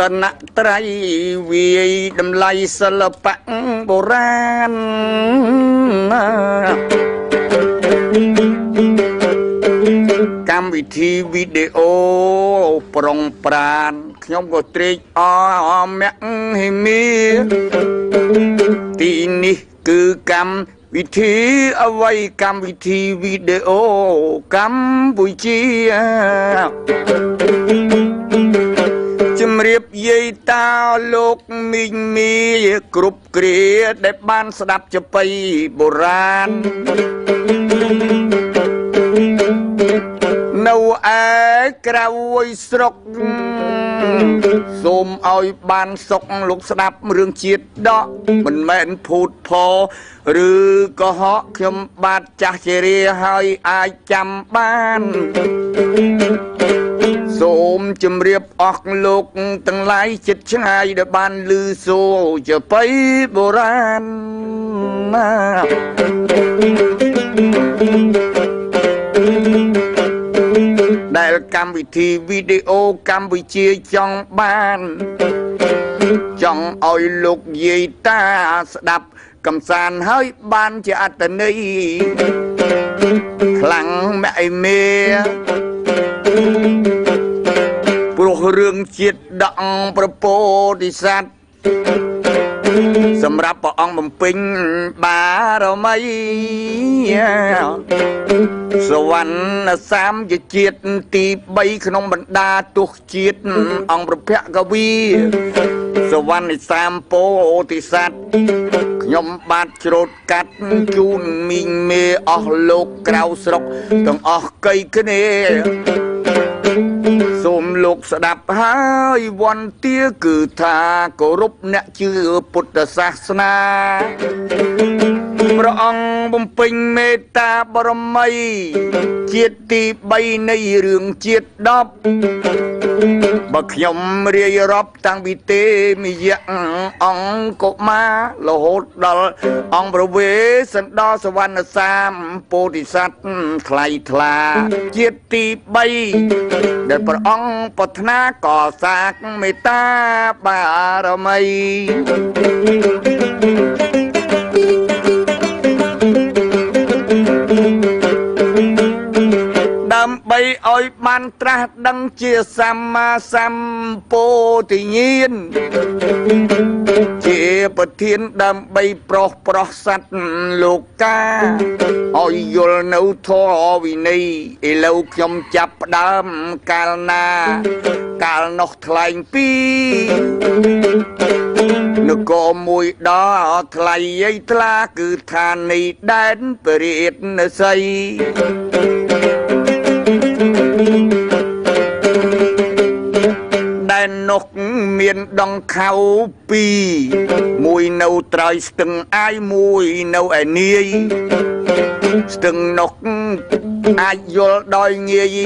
តនត្រ័យវាយ តម្លៃសិល្បៈបុរាណកម្មវិធីវីដេអូប្រុងប្រានខ្ញុំក៏ត្រេកអរមគ្គហិមាទីនេះគឺកម្មវិធីអ្វីកម្មវិធីវីដេអូកម្ពុជាជំ រាបយាយតាលោកមីងមីគ្រប់គ្រាដែលបានស្ដាប់ចបៃបុរាណនៅឯក្រៅស្រុកសូមឲ្យបានសុខលោកស្ដាប់រឿងជាតិដកមិនមែនភូតផលឬក៏ហកខ្ញុំបាទចាស់ជារាហើយអាចចាំបានសូម ជម្រាបអស់លោកទាំងឡាយចិត្តឆ្ងាយដែលបានលឺសូចបៃបុរាណដែលកម្មវិធីវីដេអូកម្ពុជាចង់បានចង់ឲ្យលោកយាយតាស្ដាប់កំសាន្តហើយបានជាអត្តន័យខ្លាំងម៉ែអីមេព្រោះរឿងជាតិដកប្រពោធិសត្វសម្រាប់ព្រះអង្គបំពេញបារមីសវណ្ណសាមជាជាតិទី3ក្នុងបណ្ដាទុះជាតិអង្គប្រភៈកវីសវណ្ណសាមពោធិសត្វខ្ញុំបាទច្រូតកាត់ជូនមីងមេអស់លោកក្រៅស្រុកទាំងអស់កៃគ្នាសូម លោកស្ដាប់ហើយវន្ទាគឺថាគោរពអ្នកជឿពុទ្ធសាសនាព្រះអង្គបំពេញមេត្តាបរមី ជាតិទី3នៃរឿងជាតិ10 បើខ្ញុំរាយរាប់តាំងពីទេមយៈអង្គកុមាររហូតដល់អង្គប្រវេសន្តរសវណ្ណសាមពោធិសត្វថ្លៃថ្លាជាតិទី3ដែលព្រះអង្គប្រាថ្នាកសាងមេត្តាបារមីដើម្ឲ្យបានត្រាស់ដឹងជាសម្មាសម្ពោធិញ្ញាណជាប្រធានដើម្បីប្រោះប្រោះសត្វលោកកាឲ្យយល់នៅធម៌វិន័យឥឡូវខ្ញុំចាប់ផ្ដើមកាលណា កាលនោះថ្លែងពីនគរមួយដល់ថ្លៃឯថ្លាគឺឋានីដែនពរិទ្ធនស័យ ដែលនោះមានដងខៅពីរមួយនៅត្រើយស្ទឹងអាយមួយនៅឯនាយស្ទឹងនោះអាចយល់ដោយងាយ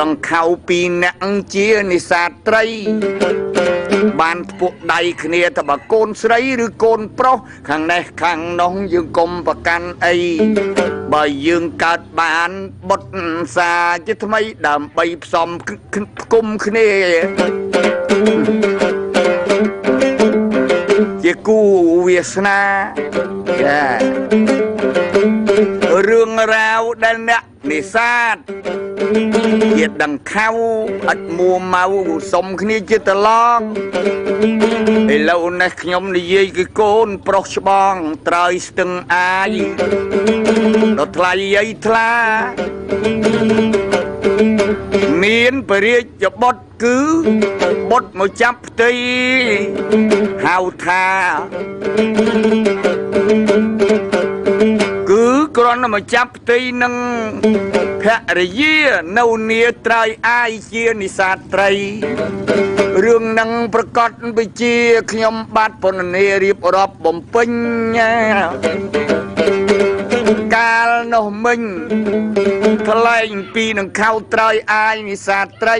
ដងខៅពីរអ្នកជានិសាទត្រី បានផ្ពុកដៃគ្នាតបើកូនស្រីឬកូនប្រុសខាងនេះខាងនោះយើងកុំប្រកាន់អីបើយើងកើតបានបុតសាជាថ្មីដើម្បីផ្សំផ្គុំគ្នាជាគូវាសនាចារឿងរ៉ាវដែលអ្នក នេសាទជាដង្ខៅឥតមួម៉ៅសុំគ្នាជាតឡងឥឡូវនេះខ្ញុំនិយាយគឺកូនប្រុសច្បងត្រើយស្ទឹងអាយដល់ថ្លៃយាយថ្លាមានបរិយាបុត្រគឺបុត្រមកចាប់ផ្ទៃហៅថា គឺគ្រាន់តែមកចាប់ផ្ទៃនឹងភរិយានៅនីត្រើយអាយជានិសាទត្រីរឿងនឹងប្រកាសវិជាខ្ញុំបាទពន្ធនារៀបរាប់បំពេញកាលនោះមិញថ្លែងពីនឹងខៅត្រយអាយនិសាត្រី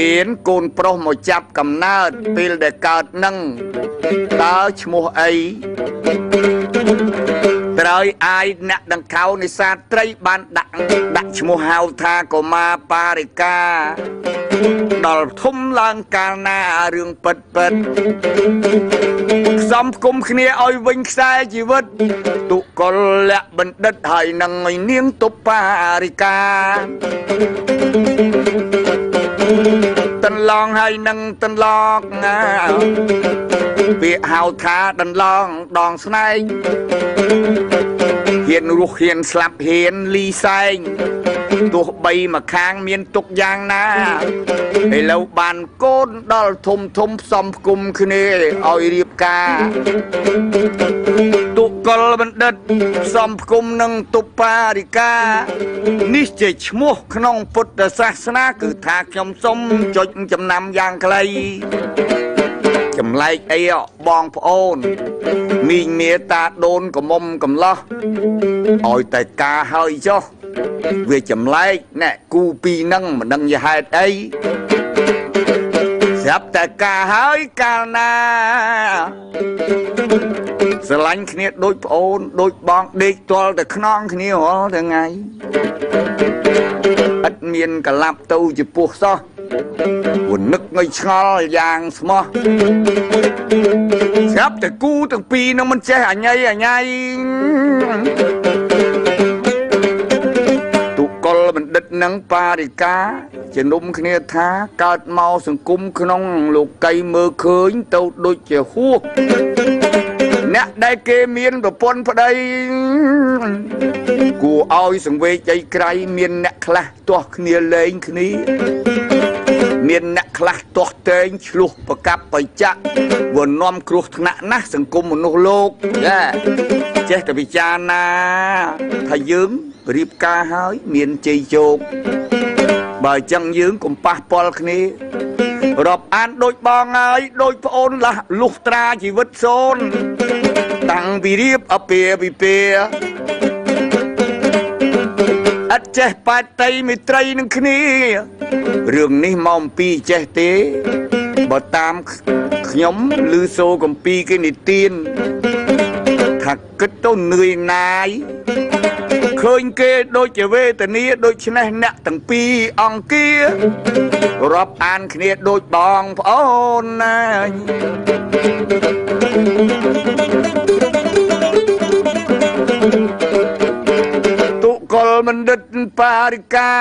មានកូនប្រុសមកចាប់កំណើតពេលដែលកើតនឹងតើឈ្មោះអីត្រើយអាយអ្នកដង្ខៅនេសាទត្រីបានដាក់ដាក់ឈ្មោះហៅថាកុមាបារិកាដល់ធំឡើងកាលណារឿងពិតពិតផ្សំគុំគ្នាឲ្យវិញខ្សែជីវិតទុកលលៈបណ្ឌិតហើយនឹងឲ្យនាងតុបារិកាត ន្លងហើយនឹងតន្លកណាពាក្យហៅថាដន្លងដងស្នែងហ៊ានរស់ហ៊ានស្លាប់ហ៊ានលីសែង ទោះបីមកខាងមានទុកយ៉ាងណាឥឡូវបានកូនដល់ធំធំផ្សំផ្គុំគ្នាឲ្យរៀបការទុកលបណ្ឌិតផ្សំផ្គុំនឹងទុបារិកានេះជាឈ្មោះក្នុងពុទ្ធសាសនាគឺថាខ្ញុំសុំចុចចំណាំយ៉ាងខ្លីចម្លែកអីបងប្អូនមីងមាតាដូនកំមុំកំឡោះឲ្យតែការហើយចុះ វាចម្លែកណែគូពីរនឹងមិនដឹងជាហេតុអីស្រាប់តែការហើយកាលណាស្រឡាញ់គ្នាដូចប្អូនដូចបងដេកទាល់តែខ្នងគ្នារាល់ថ្ងៃឥតមានកលាប់ទៅជាពោះសោះព្រោះនឹកងើយឆ្ងល់យ៉ាងស្មោះស្រាប់តែគូទាំងពីរនឹងមិនចេះអញៃអញៃទុ ឌិតនឹងបារិកាជំនុំគ្នាថាកើតមកសង្គមក្នុងលោកីមើឃើញទៅដូចជាហួសអ្នកដែលគេមានប្រពន្ធប្តីគួរឲ្យសង្វេគអីក្រៃមានអ្នកខ្លះទាស់គ្នាលេងគ្នា មានអ្នកខ្លះទាស់តែងឆ្លោះប្រកាប់បច្ចៈវានាំគ្រោះថ្នាក់ណាស់សង្គមមនុស្សលោកចាចេះតែពិចារណាថាយើងរៀបការហើយមានជ័យជោគបើអញ្ចឹងយើងកុំប៉ះពាល់គ្នារាប់អានដូចបងហើយដូចប្អូនលះលុះត្រាជីវិតសូនតាំងពីរៀបអពាវិពាអត់ ចេះបាត់តៃមិត្រីនឹងគ្នារឿងនេះមកអំពីចេះទេបើតាមខ្ញុំឮសូរកំពីគេនិទានថាគិតទៅនឿយណាយឃើញគេដូចជាវេទនាដូច្នេះអ្នកទាំងពីរអង្គារាប់អានគ្នាដូចបងប្អូនណាទុ បណ្ឌិតបារិកា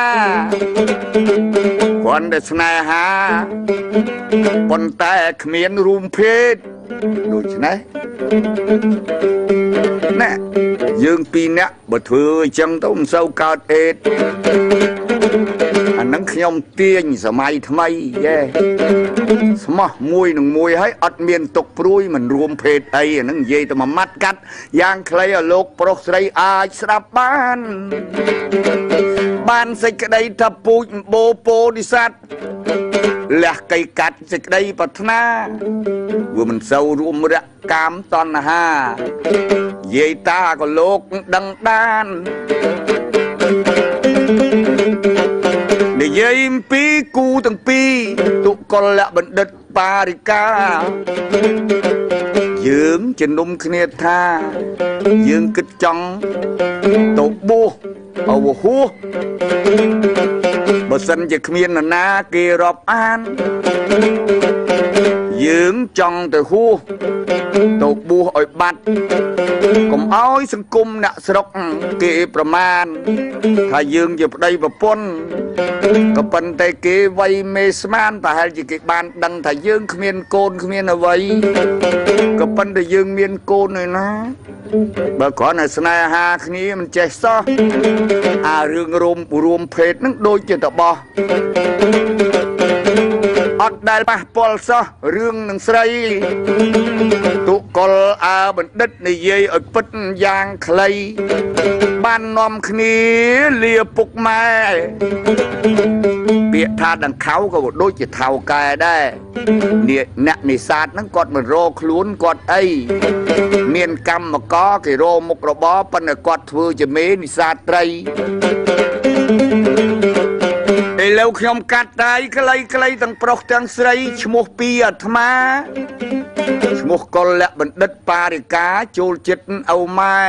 គាត់តែស្នេហាប៉ុន្តែគ្មានរួមភេទដូច្នេះណែយើងពីរនាក់បើធ្វើអញ្ចឹងទៅមិនសូវកើតអេតអា នឹងខ្ញុំទាញសម័យថ្មីយេស្មោះមួយនឹងមួយហើយអត់មានទុកព្រួយមិនរួមភេទអីអានឹងនិយាយតែមួយម៉ាត់កាត់យ៉ាងខ្លីឲ្យលោកប្រុសស្រីអាចស្ដាប់បាន បានសេចក្តីថាពូជបោពោនិស័តលះកៃកាត់សេចក្តីប្រាថ្នាវាមិនសូវរួមរកកាមតណ្ហាយាយតាក៏លោកដឹងដាននិ យាយអំពីគូទាំងពីរទុកលៈបណ្ឌិតបារិកាយើងជំនុំគ្នាថា យើងគិតចង់ទៅបួសអវហួសបើសិនជាគ្មាននរណាគេរាប់អាន យើងចង់ទៅហួសទៅបួសឲ្យបាត់ កុំឲ្យសង្គមអ្នកស្រុកគេប្រមាណថាយើងជាប្តីប្រពន្ធក៏ប៉ុន្តែគេវ័យមេស្មានប្រហែលជាគេបានដឹងថាយើងគ្មានកូនគ្មានអ្វីក៏ប៉ុន្តែយើងមានកូនឯណាបើគ្រាន់តែស្នេហាគ្នាមិនចេះសោះអារឿងរួមរួមភេទនឹងដូចជាតបោះ អត់ដែលប៉ះពាល់សោះរឿងនឹងស្រីទុកលអាបណ្ឌិតនិយាយឲ្យពិតយ៉ាងខ្លី បាននាំគ្នាលាពុកម៉ែពីពាក្យថាដង្ខៅក៏ដូចជាថៅកែដែរនេះអ្នកនេសាទហ្នឹងគាត់មិនរកខ្លួនគាត់អីមានកម្មករគេរមុខរបរប៉ុន្តែគាត់ធ្វើជាមេនេសាទត្រីឥ ឡូវខ្ញុំកាត់តាយខ្លីខ្លីទាំងប្រុសទាំងស្រីឈ្មោះពីអាត្មាឈ្មោះកុលៈបណ្ឌិតបារិកាចូលចិត្តឪម៉ែ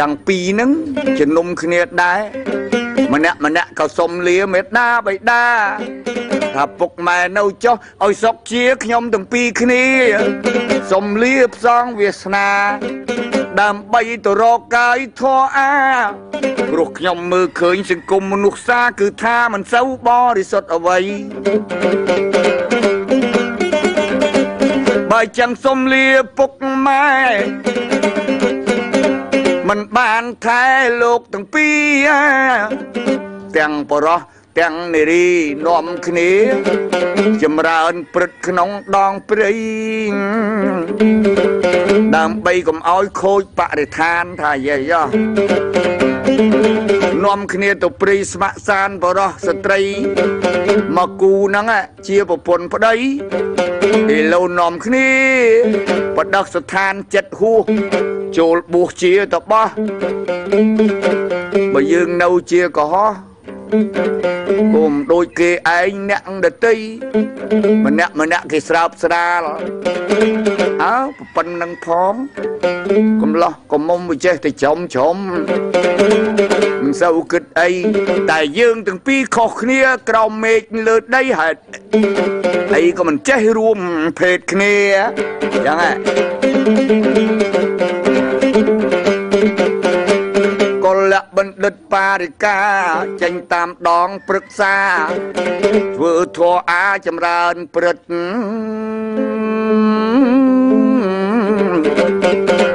ទាំងពីរហ្នឹងជំនុំគ្នាដែរ ម្នាក់ម្នាក់ក៏សុំលាមេដាបៃតាថាពុកម៉ែនៅចុះឲ្យសុកជាខ្ញុំទាំងពីរគ្នាសុំលាផ្សងវាសនាដើម្បីទៅរកកាយធរអាព្រោះខ្ញុំមើលឃើញសង្គមមនុស្សសាគឺថាមិនសូវបរិសុទ្ធអ្វីបើចាំសុំលាពុកម៉ែ មិនបានថែលោកទាំងពីរទាំងបរោះទាំងនារីនាំគ្នា ចម្រើនព្រឹត្តក្នុងដងព្រៃដើម្បីកុំឲ្យខូចបរិស្ថានថាយាយនាំគ្នាទៅព្រៃស្ម័គ្រសានបរោះស្ត្រីមកគូហ្នឹងជាប្រពន្ធប្តីឥឡូវនាំគ្នាបដិស្ថានចិត្តហួស ចូលបួសជាតបោះបើយើងនៅជាកុហកគុំដូចគេឯងអ្នកដតីម្នាក់ម្នាក់គេស្រើបស្រាលអើប៉ុណ្្នឹងផងកំឡោះកុំមុំវាចេះតែចំចំមិនសូវគិតអីតែយើងទាំងពីរខុសគ្នាក្រោមមេឃលើដីហេតុអីក៏មិនចេះរួមភេទគ្នាចឹងហ៎ លៈបណ្ឌិតបារិកាចេញតាមដងព្រឹក្សាធ្វើធរអាចម្រើនព្រឹត្ត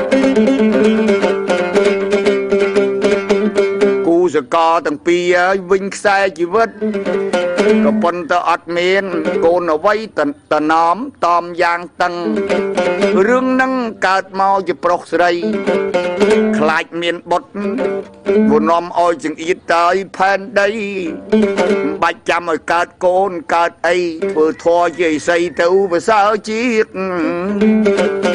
កលទាំងពីរហើយវិញខ្សែជីវិតក៏ប៉ុន្តែអត់មានកូនអ្វីតណំតំយ៉ាងតឹងរឿងនឹងកើតមកជាប្រុសស្រី ខ្លាចមានបុតវនាំឲ្យចង្អៀតតើយផែនដីមិនបាច់ចាំឲ្យកើតកូនកើតអីធ្វើធေါ်ជាឥសីទៅប្រសើរជាតិ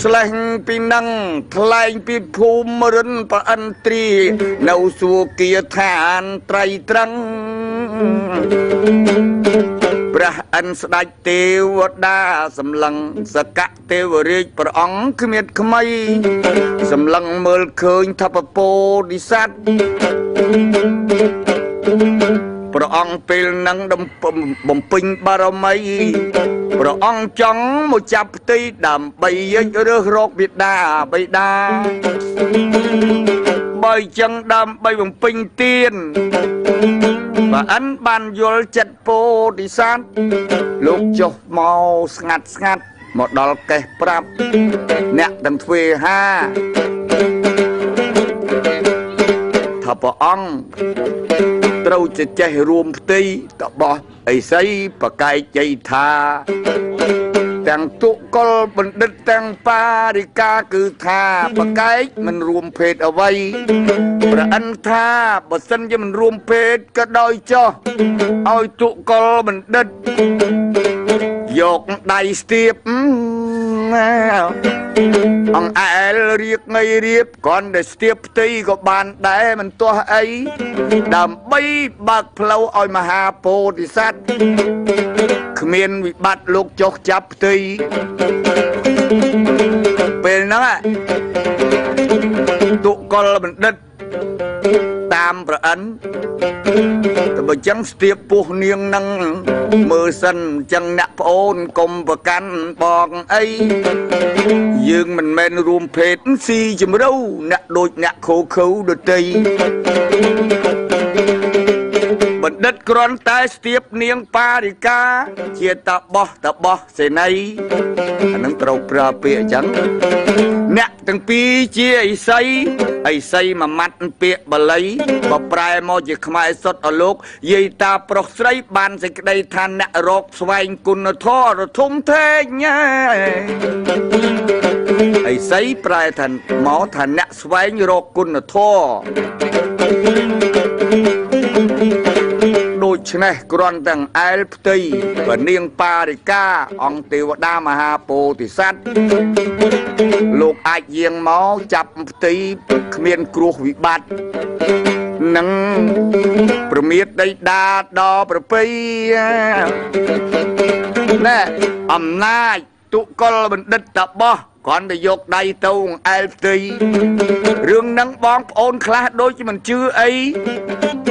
ស្លេះពីនឹងថ្លែងពីភូមិរិនប្រអិនទ្រី នៅសួគាឋានត្រៃត្រឹងព្រះអិនស្ដេចទេវតាសម្លឹងសកៈទេវរាជព្រះអង្គគ្មានក្មៃសម្លឹងមើលឃើញថាពពោធិសត្វ ព្រះអង្គពេលនឹងបំពេញបារមីព្រះអង្គចង់មកចាប់ផ្ទៃដើម្បីយិចរើសរកបិតាបិតាបើចឹងដើម្បីបំពេញទានបើអិនបានយល់ចិត្តពោធិសត្វលោកចុះមកស្ងាត់ស្ងាត់មកដល់កេះប្រាប់អ្នកទាំងទ្វេហាថាព្រះអង្គ ត្រូវចេចេះរួមផ្ទៃតបោះអីសីប្រកែកជ័យថាទាំងទុកលបណ្ឌិតទាំងបារិកាគឺថាប្រកែកមិនរួមភេទអ្វីប្រអិនថាបើសិនជាមិនរួមភេទក៏ដោយចោះឲ្យទុកលបណ្ឌិតយកដៃស្ទាប អង្អែលរៀកងៃរៀបគ្រាន់តែស្ទាបផ្ទៃក៏បានដែរមិនទាស់អីដើម្បីបើកផ្លូវឲ្យមហាពោធិសត្វគ្មានវិបត្តិលោកចុះចាប់ផ្ទៃពេលហ្នឹងទុកលបណ្ឌិត តាមប្រអិនតែបើចឹងស្ទាបពោះនាងនឹងមើលសិនចឹងអ្នកប្អូនកុំប្រកាន់បងអីយើងមិនមែនរួមភេទស៊ីជំរូវអ្នកដូចអ្នកខូខូដតីប បណ្ឌិតគ្រាន់តែស្ទាបនាងបារិកា ជាតបោះតបោះសេនីអានឹងត្រូវប្រើពាក្យអញ្ចឹងអ្នកទាំងពីរជាអិសីអិសីមួយម៉ាត់ពាក្យបាលីបើប្រែមកជាខ្មែរសុទ្ធអលោកយាយតាប្រុសស្រីបានសេចក្តីថាអ្នករកស្វែងគុណធម៌រធំធេងអិសីប្រែថាមកថាអ្នកស្វែងរកគុណធម៌ដូ ច្នេះគ្រាន់តែអែលផ្ទៃបើនាងបារិកាអង្គទេវតាមហាពោធិសត្វលោកអាចយាងមកចាប់ផ្ទៃគ្មានគ្រោះវិបត្តិនឹងប្រមៀតដីដាដល់ប្រពៃណែអំណាចទុកលបណ្ឌិតតបោះ គ្រាន់តែយកដៃទៅអែលផ្ទៃរឿងហ្នឹងបងប្អូនខ្លះដូចមិនជឿអី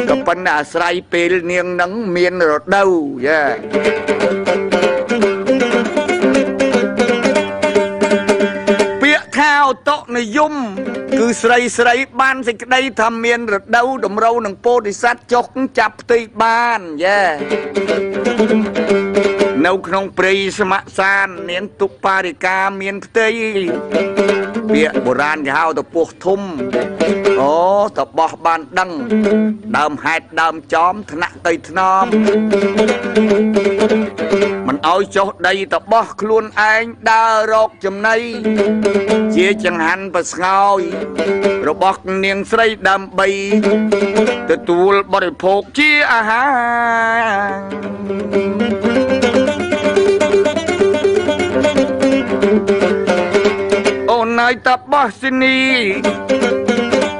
ក៏ប៉ុន្តែអាស្រ័យពេលនាងហ្នឹងមានរដូវយ៉ាពាក្យថាអតនិយមគឺស្រីស្រីបានសេចក្តីថាមានរដូវតម្រូវនឹងពោធិសត្វចុះចាប់ផ្ទៃបានយ៉ា នៅក្នុងព្រៃសមសាននាងទុកបារិកាមានផ្ទៃពាក្យបុរាណគេហៅទៅពោះធំអូតបោះបានដឹង ដើមហេតុដើមចំថ្នាក់ទៅថ្នមមិនឲ្យចុះដីតបោះខ្លួនឯងដើររកចំណីជាចង្ហាន់ប្រស្ងោយ របស់នាងស្រីដើម្បីទទួលបរិភោគជាអាហារ យតបោះស៊ីនី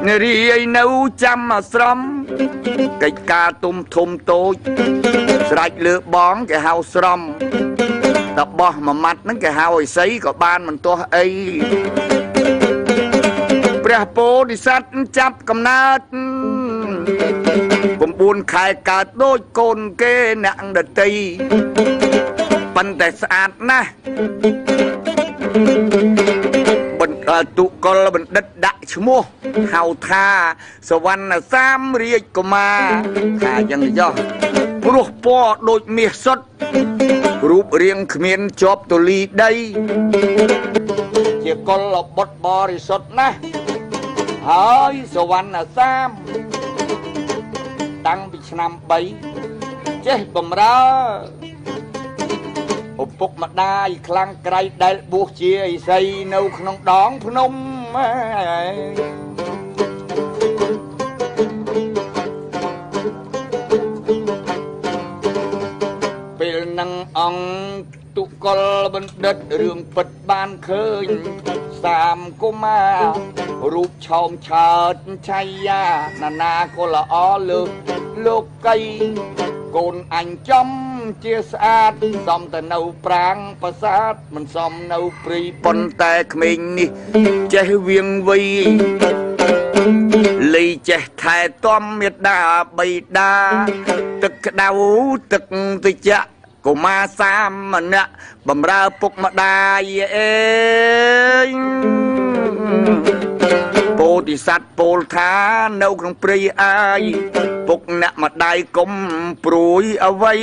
នារីឯនៅចាំអាស្រមកិច្ចការទុំធំតូច ស្រេចលើបងគេហៅស្រមតបោះមួយម៉ាត់ហ្នឹងគេហៅអីសីក៏បានមិនទាស់អីព្រះពោធិសត្វចាប់កំណើត9ខែកើតដូចកូនគេអ្នកដតីប៉ុន្តែស្អាតណាស់បណ្ឌ ទុកលបណ្ឌិតដាក់ឈ្មោះហៅថាសវណ្ណសាមរាជកុមារថាយ៉ាងយ៉ោះព្រោះពណ៌ដូចមាសសុទ្ធរូបរាងគ្មានជាប់ទលីដី ជាកុលបុត្របរិសុទ្ធណាស់ហើយសវណ្ណសាមតាំងពីឆ្នាំ3ចេះបំរើ ឪពុកម្ដាយខ្លាំងក្រៃដែលបួសជាឥសីនៅក្នុងដងភ្នំពេលនឹងអង្គទុកលបណ្ឌិតរឿងពិតបានឃើញសាមកុមាររូបឆោមឆើតឆៃយ៉ាណានាក៏ល្អលើកលោកីកូ នអញចំជាស្អាតសំទៅនៅប្រាងប្រាសាទមិនសំនៅព្រីប៉ុន្តែក្មេងនេះ ចេះវៀងវៃលីចេះថែទាំមេដាបៃតា ទឹកក្តៅទឹកតិចកុមារសាមម្នាក់បំរើពុកម្ដាយអេពោ ធិសត្វពោលថានៅក្នុងព្រៃអាយពុកអ្នកម្ដាយកុំព្រួយអ្វី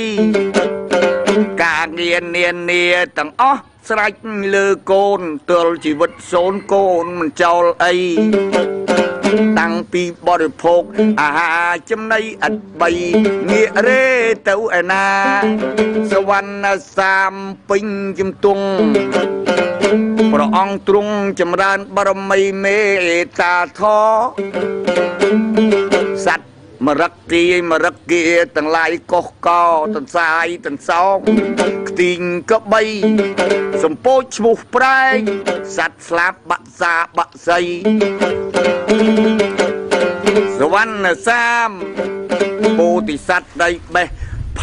ការងារនានាទាំងអស់ស្រេចលើកូនទល់ជីវិតសូនកូនមិនចោលអី តាំងពីបរិភោគអាហារចំណីឥតបីងាករេទៅឯណាសវណ្ណសាមពេញជំទង់ព្រះអង្គទ្រង់ចម្រើនបរមីមេត្តាធសត្វ មរឹកគីមរឹកគីទាំងឡាយកុសកោតន្សាយតន្សោកខ្ទីងកបីសម្ពោចឈ្មោះប្រែងសត្វស្លាប់បាក់សាបាក់សីសវណ្ណសាមពោធិសត្វដីបេះ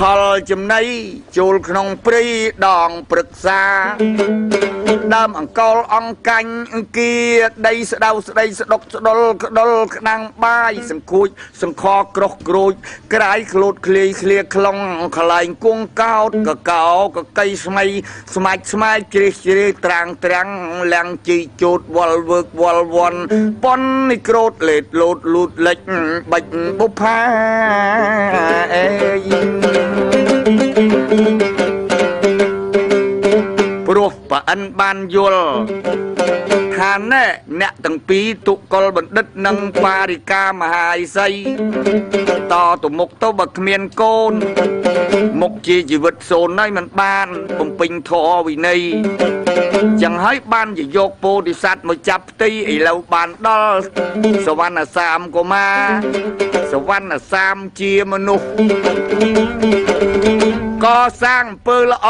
ផលចំណៃចូលក្នុងព្រៃដងព្រឹក្សាដើមអង្កលអង្កាញ់អង្គាដីស្ដៅស្ដីស្ដុកស្ដុលក្ដុលក្តាំងបាយសង្ខួចសង្ខក្រោះក្រូចក្រាយក្លូតឃ្លាយឃ្លាខ្លងខ្លែងគង់កោតកកោកកៃស្មៃស្មាច់ស្មាច់ជ្រេះជ្រេះត្រាំងត្រាំងលាំងជីជូតវល់វើកវល់វន់ប៉ុននេះក្រូតលេតលោតលូតលិចបាច់បុផាអេព្រោះប្រអិនបានយល់ ថាណែអ្នកទាំងពីរទុកលបណ្ឌិតនិងបារិកាមហាឥសីតទៅមុខទៅបើគ្មានកូន មុខជាជីវិតសូនហើយមិនបានបំពេញធម៌វិន័យចឹងហើយបានជាយកពោធិសត្វមកចាប់ផ្ទៃឥឡូវបានដល់សវណ្ណសាមកុមារសវណ្ណសាមជាមនុស្សកសាងអំពើល្អ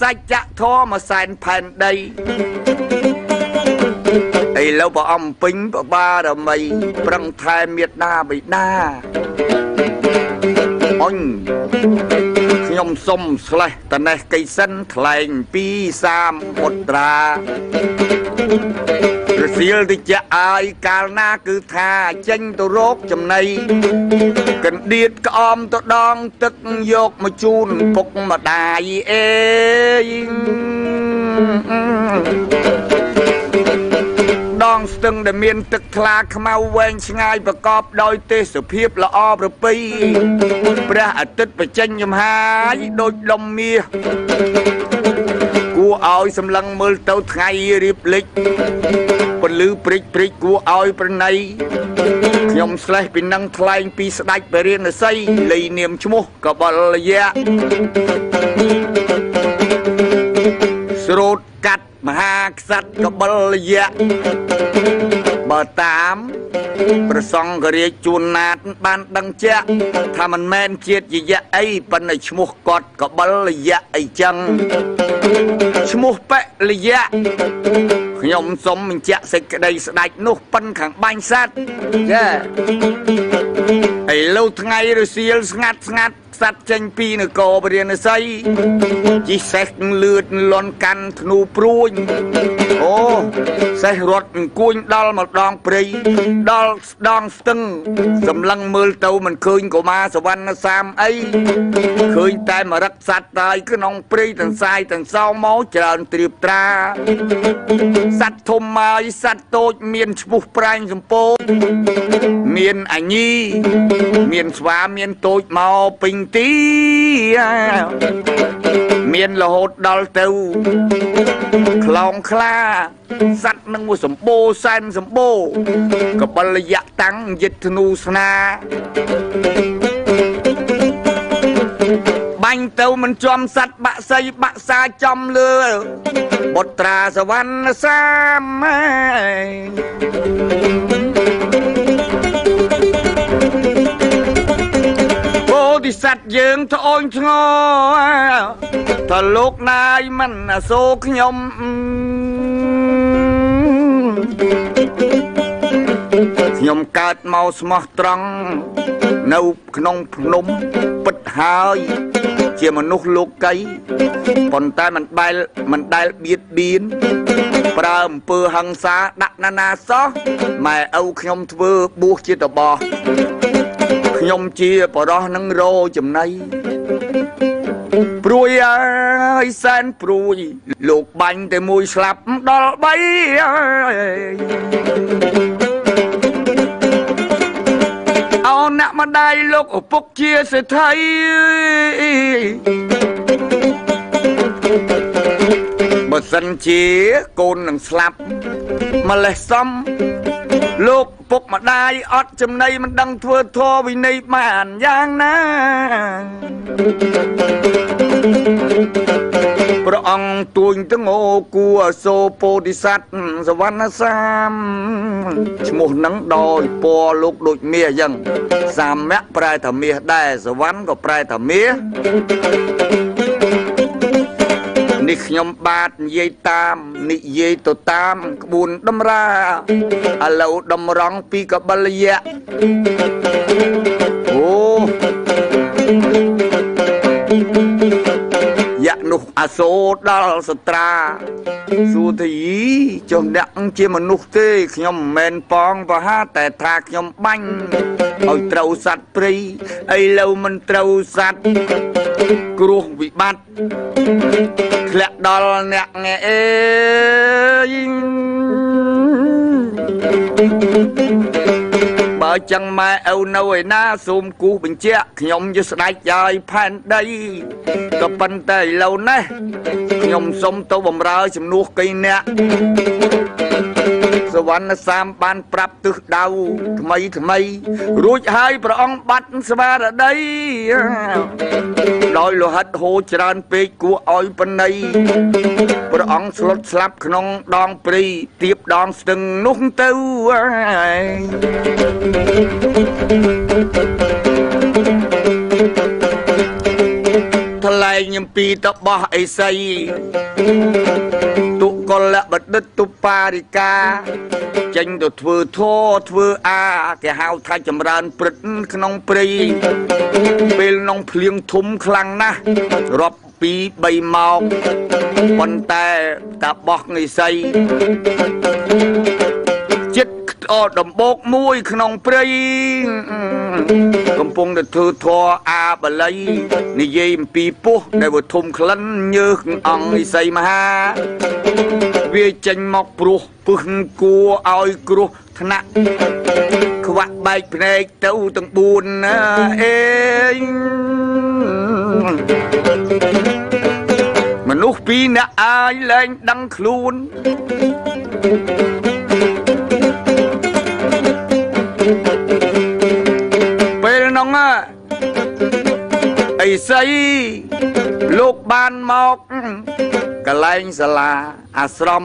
សច្ចធម៌មួយសែនផែនដី ឥឡូវព្រះអំពេញបបារមីប្រឹងថែមេត្តាបិតាអញខ្ញុំសុំស្លេះតនេះកៃសិនថ្លែងពីសាមពុត្រារសៀលតិចអាយកាលណាគឺថាចេញទៅរកចំណៃកណ្ដៀតក្អមទៅដងទឹកយកមកជូនពុកម្ដាយអេដងស្ទឹងដែលមានទឹកថ្លាខ្មៅវែងឆ្ងាយប្រកបដោយទេសភាពល្អប្រពៃព្រះអាទិត្យបច្ចេញចំហាយដូចលំមាសគួរឲ្យសម្លឹងមើលទៅថ្ងៃរៀបលិចពលឺព្រិចព្រិចគួរឲ្យប្រណីខ្ញុំស្លេះពីនឹងថ្លែងពីស្ដេចបរិណស័យលៃនាមឈ្មោះកបលយៈ ស្រោតកាត់មហាក្សត្រកបលយៈបើតាមប្រសង្ឃរាជជួនណាតបានដឹងជាក់ថាមិនមែនជាតិយៈអីប៉ុន្តែឈ្មោះគាត់កបលយៈអីចឹងឈ្មោះពលយៈខ្ញុំសូមបញ្ជាក់សេចក្តីស្ដេចនោះប៉ិនខាងបាញ់សัตว์ចាឥឡូវថ្ងៃរសៀលស្ងាត់ស្ងាត់ សัตว์ចេញពីនគរពរាណសីជីសេះលឿនលន់កាន់ធ្នូព្រួយអូសេះរត់អង្គួយដល់មកដងព្រៃដល់ស្ដងស្ទឹងសម្លឹងមើលទៅមិនឃើញកុមារសវណ្ណសាមអីឃើញតែមរឹកសัตว์តាយក្នុងព្រៃទាំងសាយទាំងសោមកច្រើនត្រៀបត្រាសัตว์ធំមកសัตว์តូចមានឈ្មោះប្រែងសម្ពោធមានអញីមានស្វាមានតូចមកពេញ ទីមានរហូតដល់ទៅខ្លោងខ្លាសัตว์នឹងមួយសម្បូរសែនសម្បូរកបលយៈតាំងយិទ្ធនូស្នាបាញ់ទៅមិនចំសัตว์បាក់សីបាក់សាចំលើបុត្រាសវណ្ណសាម ពោធិសត្វយើងត្អូញធ្ងរថាលោកណាយមិនអាសូរខ្ញុំខ្ញុំកើតមកស្មោះត្រង់នៅក្នុងភ្នំពិតហើយ ជាមនុស្សលោកីប៉ុន្តែមិនដែលមិនដែលបៀតបៀនប្រើអំពើហិង្សាដាក់ណានាសោះម៉ែឪខ្ញុំធ្វើបួសជាតបោះ ខ្ញុំជាបរោះនឹងរោចំណៃព្រួយអើយសែនព្រួយ លោកបាញ់តែមួយស្លាប់ដល់3អោអ្នកម្ដាយលោកឪពុកជាសេដ្ឋីបើសិនជាកូននឹងស្លាប់ម្លេះសំ លោកពុកម្ដាយអត់ចំណៃមិនដឹងធ្វើធម៌វិន័យបានយ៉ាងណាព្រះអង្គទួញទាំងអូគួសោពោធិសត្វសវណ្ណសាមឈ្មោះនឹងដោយពណ៌លោកដូចមាសអញ្ចឹងសាមៈប្រែថាមាសដែរសវណ្ណក៏ប្រែថាមាស នេះខ្ញុំបាទនិយាយតាមនិយាយទៅតាមក្បួនតម្រាឥឡូវតម្រង់ពីកបលយៈអូ សូដល់សត្រាសួរថាយីចុះអ្នកជាមនុស្សទេខ្ញុំមិនមែនប៉ងប្រហាតែថាខ្ញុំបាញ់ឲ្យត្រូវសัตว์ព្រៃឥឡូវមិនត្រូវសัตว์គ្រោះវិបត្តិធ្លាក់ដល់អ្នកងអេ បើចឹងម៉ែឪនៅឯណាសូមគូសបញ្ជាក់ខ្ញុំជាស្ដេចយាយផែនដីក៏ប៉ុន្តែឥឡូវនេះខ្ញុំសុំទៅបំរើជំនួសកៃអ្នក សវណ្ណសាមបានប្រាប់ទិសដៅថ្មីថ្មី រួចហើយព្រះអង្គបាត់ស្មារតីដោយលោហិតហូរច្រើនពេកគួរឲ្យបណៃព្រះអង្គស្លុតស្លាប់ក្នុងដងព្រីទៀបដងស្ទឹងនោះទៅថ្លែងអំពីតបោះអេសីទុ កលបដិតទុបារិកាចេញទៅធ្វើធរធ្វើអាគេហៅថាចម្រើនព្រឹត្តក្នុងព្រៃពេលនងភ្លៀងធំខ្លាំងណាស់រាប់ពី3ម៉ោងប៉ុន្តែតាបោះងិសីអដំបោកមួយក្នុងព្រៃកំពុងតែធ្វើធរអាបល័យនិយាយអំពីពោះដែលវធំក្លិនញើសអង្គនិស័យមហា វាចេញមកព្រោះពឹសគួរឲ្យគ្រោះថ្នាក់ខ្វាក់បែកភ្នែកទៅទាំង4ណាអេមនុស្សពីរអ្នកអាយលែងដឹងខ្លួនអីសី លោកបានមកកលែងសាលាអាស្រម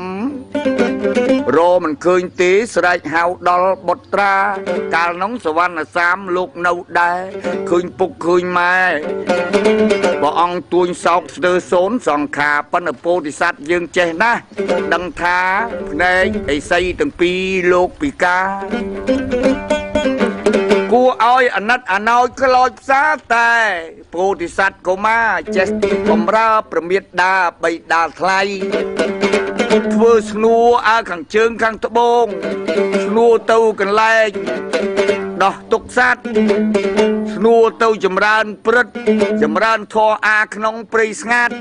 រមិនឃើញទេស្រែកហៅដល់បុត្រា កាលនោះសវណ្ណសាមលោកនៅដែរឃើញពុកឃើញម៉ែព្រះអង្គទួញសោកស្ទើសូនសង្ខាប៉ុន្តែពោធិសត្វយើងចេះណាស់ដឹងថាភ្នែកអីសីទាំងពីរលោកពិការគួ រឲ្យអាណិតអាណោចក្លោចផ្សាតែពោធិសត្វកុមារចេះបំរើប្រមៀតដាបីដាថ្លៃធ្វើស្នួរអើខាងជើងខាងត្បូងស្នួរទៅកន្លែងដោះទុកសัตว์ស្នួរទៅចម្រើនព្រឹត្តចម្រើនធរអាក្នុងព្រៃស្ងាត់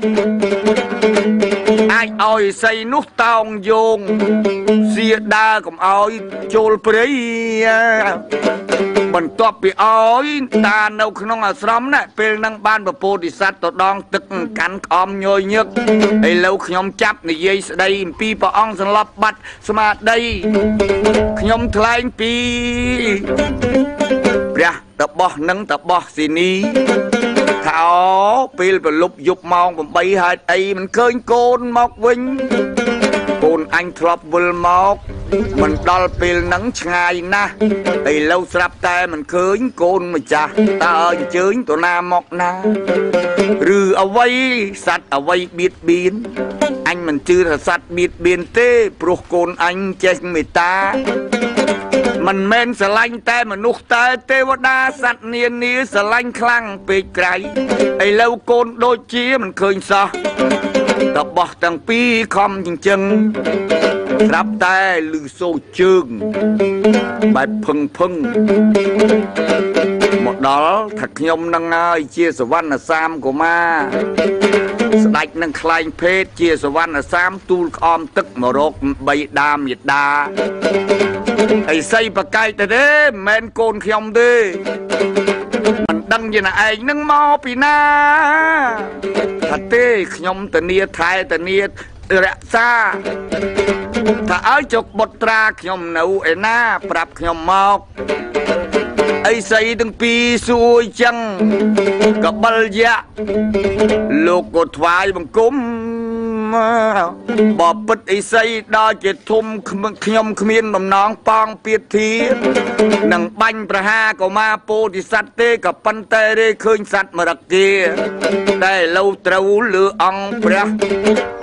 អាចឲ្យស័យនោះតោងយោងសៀដើកុំឲ្យចូលព្រៃ បន្ទាប់ពីអោយតានៅក្នុងអាស្រមណាពេលនឹងបានពពោធិសត្វទៅដងទឹកកាន់ក្អមញយញឹកឥឡូវខ្ញុំចាប់និយាយស្ដីអំពីព្រះអង្គសន្លប់បាត់ស្មារតីខ្ញុំថ្លែងពីព្រះតបោះនឹងតបោះស៊ីនីថាអូពេលប្រលប់យប់ម៉ោង8ហេតុអីមិនឃើញកូនមកវិញកូនអញធ្លាប់វិលមក មិនដល់ពេលហ្នឹងឆ្ងាយណាស់ឥឡូវស្រាប់តែមិនឃើញកូនម្ចាស់តើអញ្ជើញទៅណាមកណាឬអ្វីសัตว์អ្វីបៀតបៀនអញមិនជឿថាសัตว์បៀតបៀនទេព្រោះកូនអញចេះមេត្តាមិនមែនស្រឡាញ់តែមនុស្សតែទេវតាសត្វនានាស្រឡាញ់ខ្លាំងពេកក្រៃឥឡូវកូនដូចជាមិនឃើញសោះតបោះទាំងពីរខំចិញ្ចឹង ស្រាប់តែលឺសូរជើងបែបភឹងភឹងមកដល់ថាខ្ញុំនឹងហើយជាសវណ្ណសាមកុមារស្ដេចនឹងខ្លែងភេទជាសវណ្ណសាមទូលក្អមទឹកមករកបីដាមេដាអីសីប្រកែកទៅទេមិនមែនកូនខ្ញុំទេមិនដឹងជាណាឯងនឹងមកពីណាថាទេខ្ញុំធានាថែធានា រក្សាថាឲ្យចុកបុត្រាខ្ញុំនៅឯណា ប្រាប់ខ្ញុំមកអីសីទាំងពីរសួយចឹងកបិលយៈលោកក៏ថ្វាយបង្គំ បពិតអីសីដល់ជាធំខ្ញុំគ្មានបំណងប៉ងពៀតធានឹងបាញ់ប្រហាកុមារពោធិសត្វទេក៏ប៉ុន្តែរេឃើញសត្វមរគាតែឡូវត្រូវលើអង្គព្រះ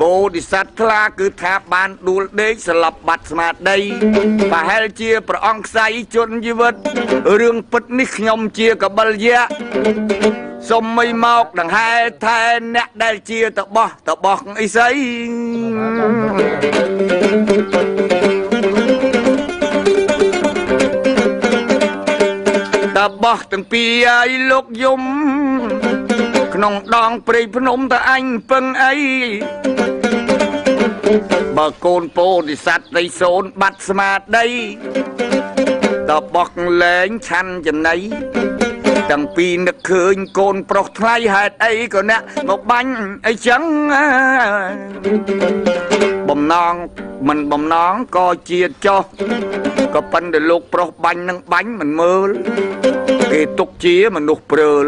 ពោធិសត្វថ្លាគឺថាបានដួលដេកស្លាប់បាត់ស្មារតីប្រហែលជាព្រះអង្គខ្សៃជនជីវិតរឿងពិតនេះខ្ញុំជាកបិលយៈសុំមិនមកដង្ហែថែអ្នកដែលជាតបោះតបោះអីស្អីតបោះទាំងពីរឲ្យលោកយំ ក្នុងដងព្រៃភ្នំតើអញពឹងអីបើកូនពោធិសត្វដីសូនបាត់ស្មារតីតបោះលែងឆាន់ចំណៃ ទាំងពីរនឹកឃើញកូនប្រុសថ្លៃហេតុអីក៏អ្នកមកបាញ់អីចឹងបំណងមិនបំណងក៏ជាចោះក៏ប៉ុន្តែលោកប្រុសបាញ់នឹងបាញ់មិនមើលគេទុកជាមនុស្សព្រើល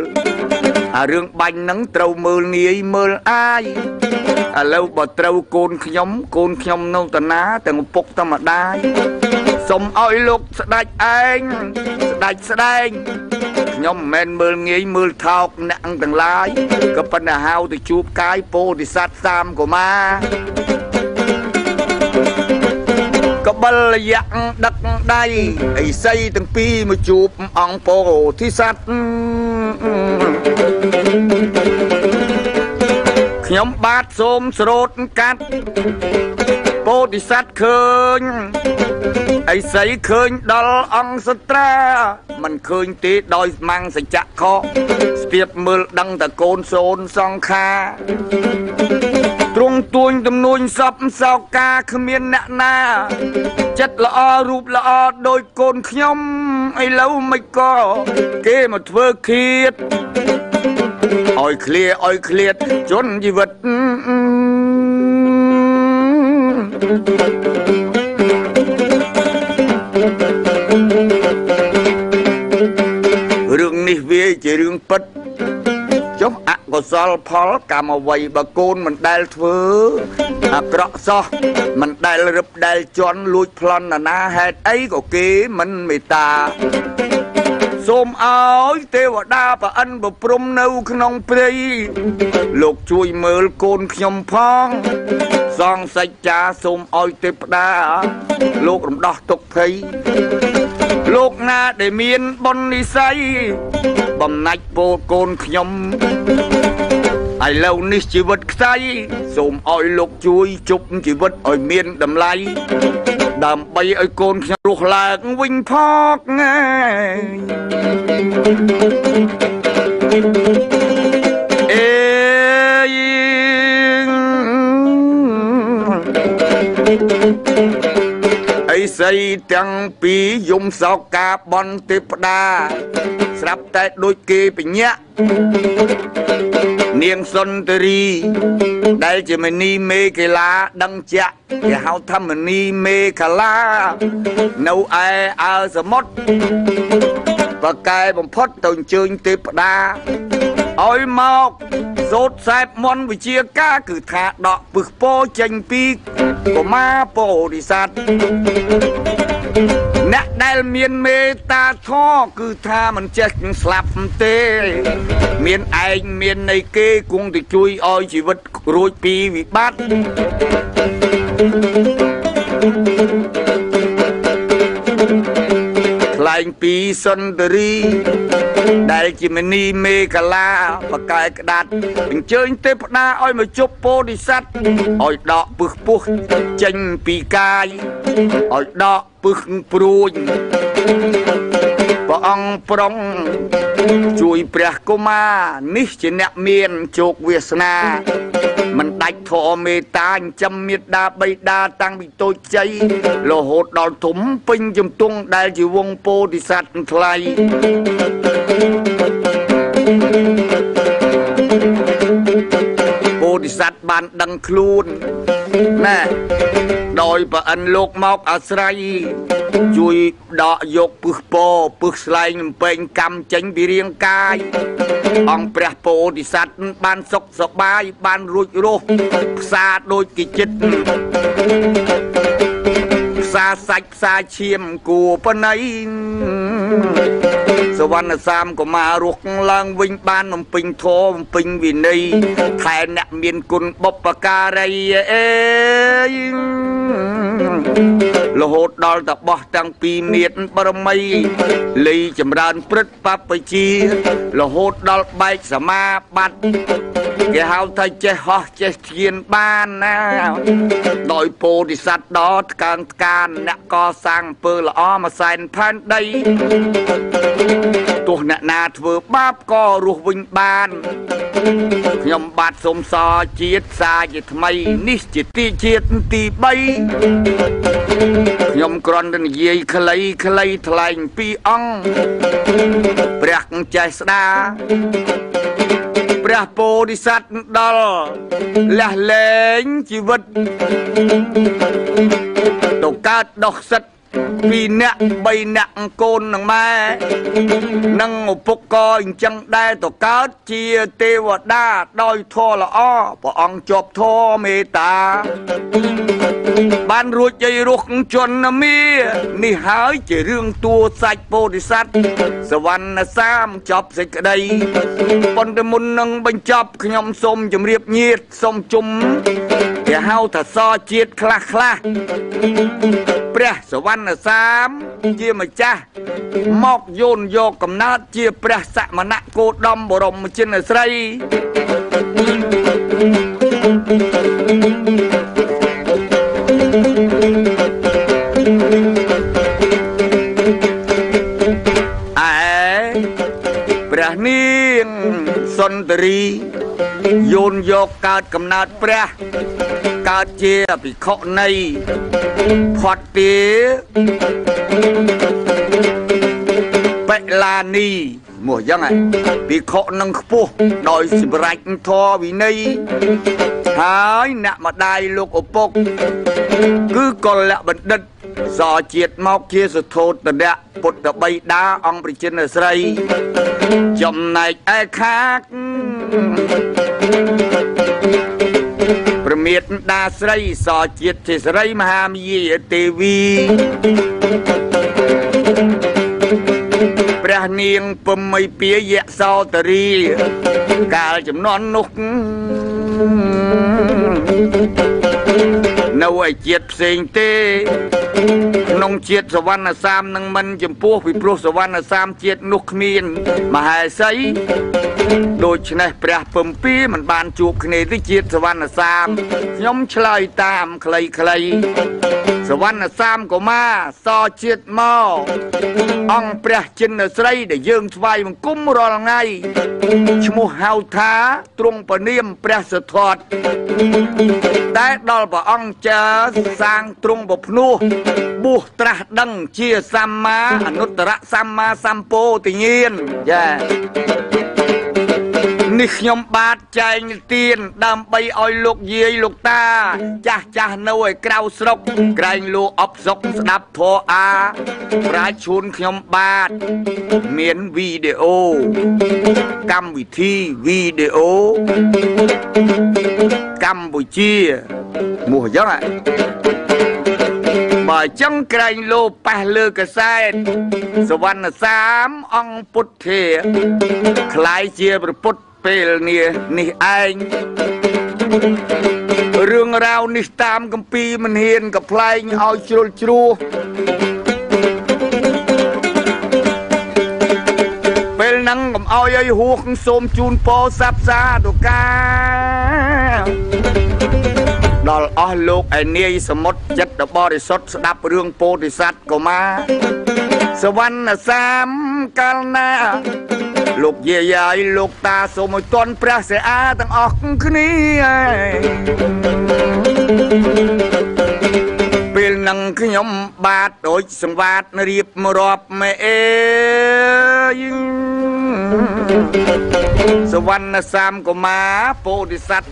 អារឿងបាញ់នឹងត្រូវមើលងាយមើលអាយឥឡូវបើត្រូវកូនខ្ញុំកូនខ្ញុំនៅតាណាទាំងពុកធម្មតាសុំឲ្យលោកស្ដាច់ឯងស្ដាច់ស្ដែង ខ្ញុំមិនមែនមើលងាយមើលថោកអ្នកទាំងឡាយក៏ប៉ុន្តែហៅទៅជួបកាយពោធិសត្វសាមកុមារកបិលយៈដឹកដៃអីសីទាំងពីរមកជួបអង្គពោធិសត្វខ្ញុំបាទសូមស្រោតកាត់ពោធិសត្វឃើញ អីសីឃើញដល់អង្គសត្រាមិនឃើញទេដោយម៉ាំងសច្ចៈខស្ទាបមើលដឹងតែកូនសូនសង្ខាទ្រង់ទួញទំនួញសពសោកាគ្មានអ្នកណា ចិត្តល្អរូបល្អដូចកូនខ្ញុំឥឡូវមិនក៏គេមកធ្វើឃាតឲ្យឃ្លាឲ្យឃ្លាតជន់ជីវិត រឿងនេះវាជារឿងពិតចុះអកុសលផលកម្មអ្វីបើកូនមិនដែលធ្វើអាក្រក់សោះមិនដែលរឹបដែលជន់លួចប្លន់ណានាហេតុអីក៏គេមិនមេត្តា សូមឲ្យទេវតាប្រអិនប្រព្រំនៅក្នុងព្រៃលោកជួយមើលកូនខ្ញុំផង សងសច្ចាសូមឲ្យទេវតាលោករំដោះទុកភ័យលោកណាដែលមានបុណ្យនិស័យបំណាច់ពោលកូនខ្ញុំឥឡូវនេះជីវិតខ្សែសូមឲ្យលោកជួយជប់ជីវិតឲ្យមានតម្លៃ ដើម្បីឲ្យកូនខ្ញុំរស់ឡើងវិញផងអេឥសីទាំងពីរយំសោកការបន់ទេពតាស្រាប់តែដូចគេបញ្ញាក់ នាងសុន្ទរី ដែលជាមនីមេកេឡាដឹងជាក់គេហៅថាមនីមេខាឡា នៅឯអើសមុទ្របកែបំផុតទៅអញ្ជើញទេពតាឲ្យមកសូត្រសែបមន្តវិជាការគឺថាដកពឹសពោចេញពីកុមារពោធិសត្វ អ្នកដែលមានមេត្តាធម៌គឺថាមិនចេះស្លាប់ទេ មានឯងមាននៃគេគង់ទៅជួយឲ្យជីវិតរួចពីវិបត្តិ ថ្លែងពីសុន្ទរី ដែលជាមនីមេកាឡាបកែក្តាត់អញ្ជើញទេពតាឲ្យមកជប់ពោធិសត្វឲ្យដកពឹសពោះចេញពីកាយឲ្យដកពឹសព្រួយព្រះអង្គប្រុង ជួយព្រះកុមារនេះជាអ្នកមានជោគវាសនាមិនដាច់ធម៌មេត្តាចិញ្ចឹមមេត្តាបៃតាតាំងពីតូចជ័យរហូតដល់ធំពេញជំទង់ដែលជាវងពោធិសត្វថ្លៃពោធិសត្វបានដឹងខ្លួនណែដោយប្រអិនលោកមកអាស្រ័យ ជួយដកយកពឹសពោពឹសស្លែងលំពេងកម្មចេញពីរាងកាយអង្គព្រះពោធិសត្វបានសុខសប្បាយបានរួចរស់ផ្សារដូចគេចិត្តផ្សារសាច់ផ្សារឈាមគួបណៃសវណ្ណសាមកុមាររស់ឡើងវិញបានបំពេញធម៌បំពេញវិន័យថែអ្នកមានគុណបុព្វការីអេរហូតដល់តបោះតាំងពីមៀតបរមីលីចម្រើនព្រឹទ្ធបពជារហូតដល់បែកសមាបត្តិគេហៅថាចេះហោះចេះធៀនបានណា ដោយពោធិសត្វដ៏ថ្កើងថ្កានអ្នកកសាងអំពើល្អមួយសែនផែនដីទោះអ្នកណាធ្វើបាបក៏រស់វិញបានខ្ញុំបាទសូមសរជាតិសាជាថ្មីនេះជាទីជាតិទី3ខ្ញុំគ្រាន់តែនិយាយខ្លីខ្លីថ្លែងពីអង្គព្រះចេះស្ដាព្រះពោធិសត្វដល់លះលែងជីវិតទៅកើតដោះសិទ្ធពីអ្នក3អ្នកកូននឹងម៉ែនឹងឪពុកក៏អញ្ចឹងដែរទៅកើតជាទេវតាដោយធម៌ល្អព្រះអង្គជាប់ធម៌មេត្តា បានរួចយាយរស់ជន់មីនេះហើយជារឿងតួសាច់ពោធិសត្វសវណ្ណសាមចប់សេចក្តីប៉ុន្តែមុននឹងបញ្ចប់ខ្ញុំសូមជម្រាបញាតសូមជុំគេហៅថាសជាតិខ្លះខ្លះព្រះសវណ្ណសាមជាម្ចាស់មកយោនយកកំណើតជាព្រះសមណៈគោដមបរមចិនស្រីឯ នាងសុន្ទរីយោនយកកើតកំណើតព្រះកើតជាភិក្ខុនៃផតទាបិលានីមួយយ៉ាងហ៎ភិក្ខុនឹងខ្ពស់ដោយសម្រេចធម៌វិន័យហើយអ្នកម្ដាយលោកឪពុក គឺកុលៈបណ្ឌិតសជាតិមកជាសធោតនៈពុទ្ធបិតាអង្គប្រជិនស្រី ចំណែកឯខាកប្រមៀតដាស្រីសជាតិជាស្រីមហាមាយាទេវីព្រះនាងពមីពាយៈសោតរី កាលចំនួននោះ នៅឯជាតិផ្សេងទេក្នុងជាតិសវណ្ណសាមនឹងមិនចំពោះពីព្រោះសវណ្ណសាមជាតិនោះគ្មាន មហេសី ដូច្នេះព្រះពំពីមិនបានជួបគ្នាទីជាតិសវណ្ណសាមខ្ញុំឆ្លើយតាមខ្លីៗសវណ្ណសាមកុមារសជាតិមកអង្គព្រះចិនស្រីដែលយើងថ្វាយបង្គំរាល់ថ្ងៃឈ្មោះហៅថាទ្រង់ពនាមព្រះសទ្ធតតែដល់ព្រះអង្គចាសាងទ្រង់ពភ្នោះបួសត្រាស់ដឹងជាសម្មាអនុត្តរសម្មាសម្ពោទញ្ញាណចា នេះខ្ញុំបាទចែងទៀនដើម្បីឲ្យលោកយាយលោកតា ចាស់ចាស់នៅឯក្រៅស្រុក ក្រែងលោកអបសុកស្ដាប់ធរអាប្រាជ្ញឈូនខ្ញុំបាទមានវីដេអូកម្មវិធីវីដេអូកម្ពុជាមួយយ៉ាងហ៎បើចឹងក្រែងលោប៉ះលើកសែតសវណ្ណសាមអង្គពុទ្ធាคล้ายជាប្រពុត ពេលនេះនេះឯងរឿងរ៉ាវនេះតាមកម្ពីមិនហ៊ានកំ pl ែងឲ្យជ្រុលជ្រួពេលហ្នឹងកុំឲ្យឲ្យហួសសូមជូនពរសាប់សាទុកាដល់អស់លោកឯនាយសមុទ្រចិត្តបរិសុទ្ធស្ដាប់រឿងពោធិសត្វកុមារ សវណ្ណសាមកាលណា លោកយាយាយលោកតាសូមឲ្យតន់ព្រះសិអាទាំងអស់គ្នាពេលនឹងខ្ញុំបាទដូចសង្វាតរៀបរាប់មេអេសវណ្ណសាមកុមារពោធិសត្វ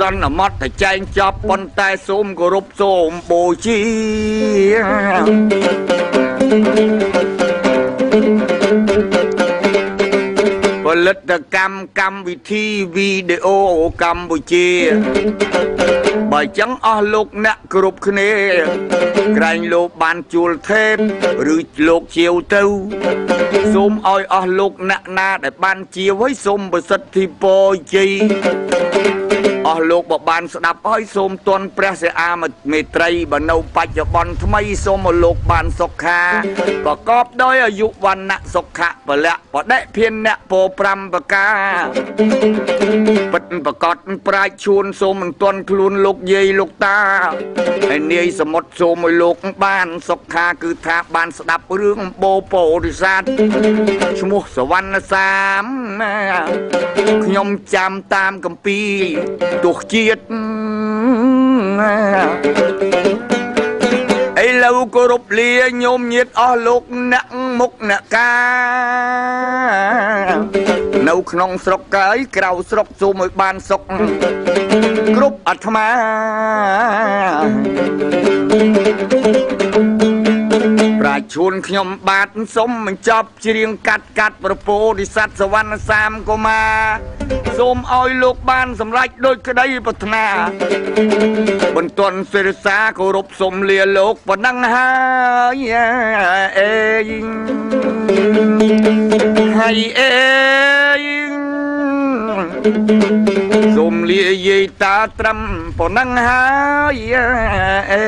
សន្មត់តែចែងចប់ប៉ុន្តែសូមគោរពសូមបូជា ផលិតកម្មកម្មវិធីវីដេអូកម្ពុជាបើចឹងអស់លោកអ្នកគ្រប់គ្នាក្រែងលោកបានជួលថេបឬលោកជាវទៅសូមឲ្យអស់លោកអ្នកណាដែលបានជាវឲ្យសូមប្រសិទ្ធិពរជ័យអ ស់លោកបើបានស្ដាប់ហើយសូមទន់ព្រះសិអាមេត្រីបើនៅបច្ចុប្បន្នថ្មីសូមឲ្យលោកបានសុខាប្រកបដោយអាយុវណ្ណៈសុខៈពលៈបដិភិនអ្នកពោ5ប្រការពិតប្រកបប្រាជ្ញជួនសូមមិនទន់ខ្លួនលោកយាយលោកតាហើយនាយសមុទ្រសូមឲ្យលោកបានសុខាគឺថាបានស្ដាប់រឿងបោពោរិស័តឈ្មោះសវណ្ណសាមខ្ញុំចាំតាមកម្ពីទោះជាតិឥឡូវគោរពលាញោមញាតអស់លោកអ្នកមុខអ្នកកានៅក្នុងស្រុកកើយក្រៅស្រុកសូមឲ្យបានសុខគ្រប់អាត្មាប្រា ជ្ញជួនខ្ញុំបាទសុំបញ្ចប់ច្រៀងកាត់កាត់ប្រពោធិសត្វសវណ្ណសាមកុមារសូមឲ្យលោកបានសម្រេចដោយក្តីប្រាថ្នា បន្ទាន់សិរសាគោរពសុំលាលោកប៉ុណ្ណឹងហើយអេហើយអេសូមលាយាយតាត្រឹមប៉ុណ្ណឹងហើយអេ